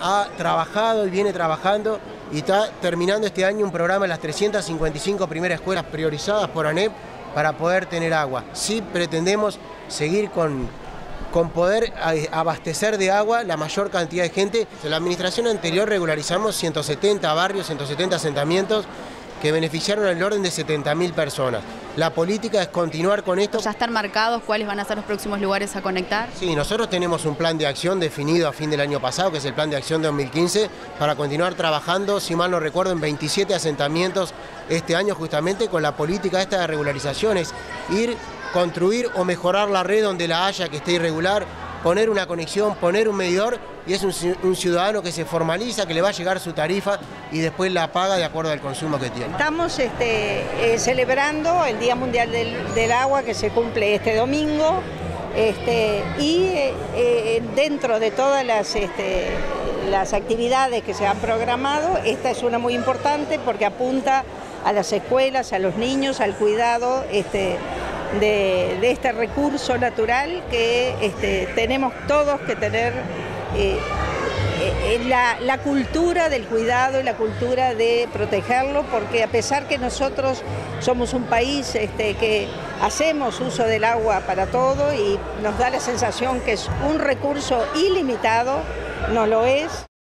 Ha trabajado y viene trabajando y está terminando este año un programa en las 355 primeras escuelas priorizadas por ANEP para poder tener agua. Sí pretendemos seguir con, con poder abastecer de agua la mayor cantidad de gente. En la administración anterior regularizamos 170 barrios, 170 asentamientos que beneficiaron al orden de 70.000 personas. La política es continuar con esto. ¿Ya están marcados cuáles van a ser los próximos lugares a conectar? Sí, nosotros tenemos un plan de acción definido a fin del año pasado, que es el plan de acción de 2015, para continuar trabajando, si mal no recuerdo, en 27 asentamientos este año justamente con la política esta de regularizaciones, ir, construir o mejorar la red donde la haya que esté irregular, poner una conexión, poner un medidor y es un, ciudadano que se formaliza, que le va a llegar su tarifa y después la paga de acuerdo al consumo que tiene. Estamos este, eh, celebrando el Día Mundial del, Agua que se cumple este domingo este, y eh, eh, dentro de todas las, este, las actividades que se han programado, esta es una muy importante porque apunta a las escuelas, a los niños, al cuidado de, este recurso natural que tenemos todos que tener eh, eh, la, cultura del cuidado y la cultura de protegerlo, porque a pesar que nosotros somos un país este, que hacemos uso del agua para todo y nos da la sensación que es un recurso ilimitado, no lo es.